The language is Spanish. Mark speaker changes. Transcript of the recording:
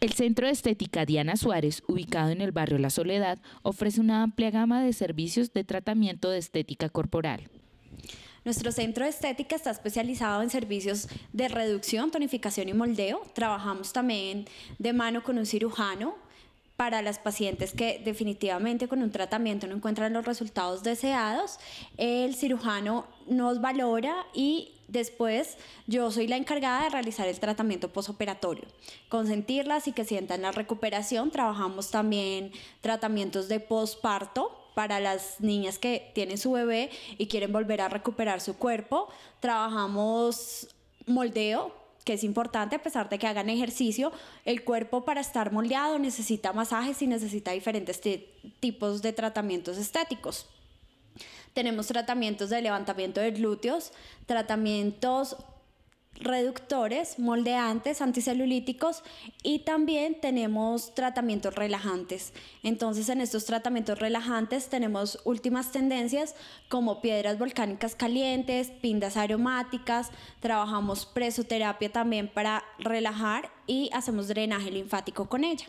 Speaker 1: El Centro de Estética Diana Suárez, ubicado en el barrio La Soledad, ofrece una amplia gama de servicios de tratamiento de estética corporal.
Speaker 2: Nuestro centro de estética está especializado en servicios de reducción, tonificación y moldeo. Trabajamos también de mano con un cirujano para las pacientes que definitivamente con un tratamiento no encuentran los resultados deseados. El cirujano nos valora y después yo soy la encargada de realizar el tratamiento posoperatorio, consentirlas y que sientan la recuperación. Trabajamos también tratamientos de posparto para las niñas que tienen su bebé y quieren volver a recuperar su cuerpo. Trabajamos moldeo, que es importante a pesar de que hagan ejercicio. El cuerpo para estar moldeado necesita masajes y necesita diferentes tipos de tratamientos estéticos. Tenemos tratamientos de levantamiento de glúteos, tratamientos reductores, moldeantes, anticelulíticos y también tenemos tratamientos relajantes. Entonces en estos tratamientos relajantes tenemos últimas tendencias como piedras volcánicas calientes, pindas aromáticas, trabajamos presoterapia también para relajar y hacemos drenaje linfático con ella.